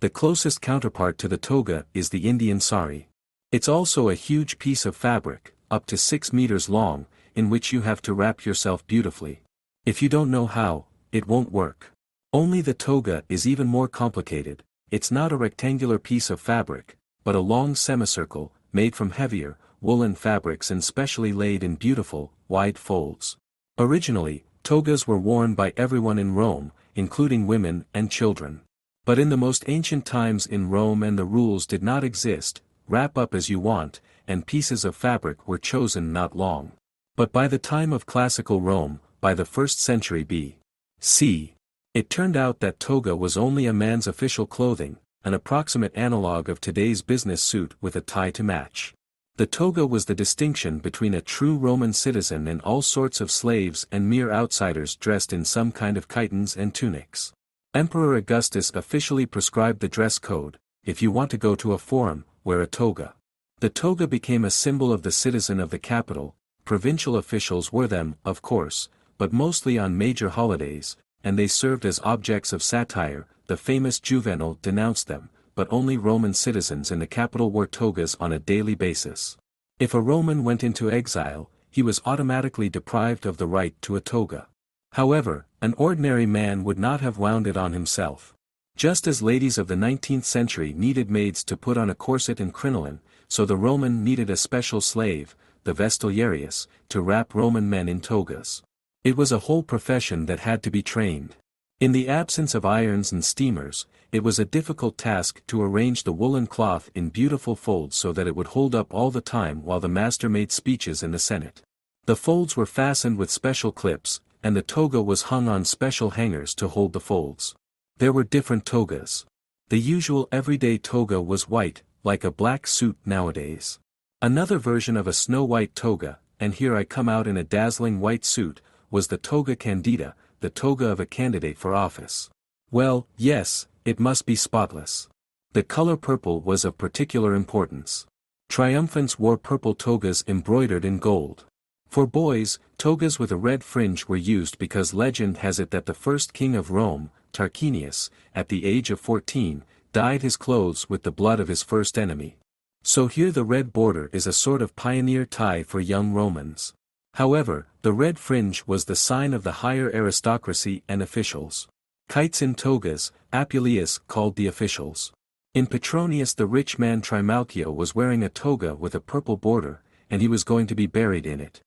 The closest counterpart to the toga is the Indian sari. It's also a huge piece of fabric, up to 6 meters long, in which you have to wrap yourself beautifully. If you don't know how, it won't work. Only the toga is even more complicated, it's not a rectangular piece of fabric, but a long semicircle, made from heavier, woolen fabrics and specially laid in beautiful, wide folds. Originally, togas were worn by everyone in Rome, including women and children. But in the most ancient times in Rome and the rules did not exist, wrap up as you want, and pieces of fabric were chosen not long. But by the time of classical Rome, by the 1st century B.C., it turned out that toga was only a man's official clothing, an approximate analog of today's business suit with a tie to match. The toga was the distinction between a true Roman citizen and all sorts of slaves and mere outsiders dressed in some kind of chitons and tunics. Emperor Augustus officially prescribed the dress code, if you want to go to a forum, wear a toga. The toga became a symbol of the citizen of the capital, provincial officials wore them, of course, but mostly on major holidays, and they served as objects of satire, the famous Juvenal denounced them, but only Roman citizens in the capital wore togas on a daily basis. If a Roman went into exile, he was automatically deprived of the right to a toga. However, an ordinary man would not have wound it on himself. Just as ladies of the 19th century needed maids to put on a corset and crinoline, so the Roman needed a special slave, the Vestiliarius, to wrap Roman men in togas. It was a whole profession that had to be trained. In the absence of irons and steamers, it was a difficult task to arrange the woolen cloth in beautiful folds so that it would hold up all the time while the master made speeches in the Senate. The folds were fastened with special clips, and the toga was hung on special hangers to hold the folds. There were different togas. The usual everyday toga was white, like a black suit nowadays. Another version of a snow-white toga, and here I come out in a dazzling white suit, was the toga candida, the toga of a candidate for office. Well, yes, it must be spotless. The color purple was of particular importance. Triumphants wore purple togas embroidered in gold. For boys, togas with a red fringe were used because legend has it that the first king of Rome, Tarquinius, at the age of 14, dyed his clothes with the blood of his first enemy. So here the red border is a sort of pioneer tie for young Romans. However, the red fringe was the sign of the higher aristocracy and officials. Kites in togas, Apuleius called the officials. In Petronius the rich man Trimalchio was wearing a toga with a purple border, and he was going to be buried in it.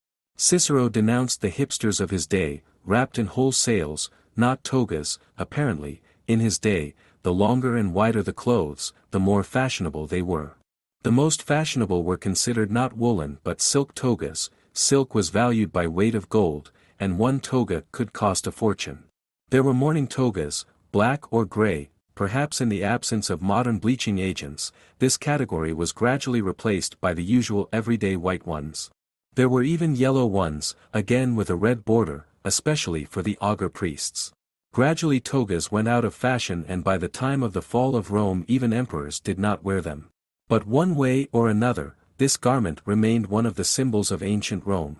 Cicero denounced the hipsters of his day, wrapped in wholesales, not togas, apparently, in his day, the longer and wider the clothes, the more fashionable they were. The most fashionable were considered not woolen but silk togas, silk was valued by weight of gold, and one toga could cost a fortune. There were mourning togas, black or gray, perhaps in the absence of modern bleaching agents, this category was gradually replaced by the usual everyday white ones. There were even yellow ones, again with a red border, especially for the augur priests. Gradually togas went out of fashion and by the time of the fall of Rome even emperors did not wear them. But one way or another, this garment remained one of the symbols of ancient Rome.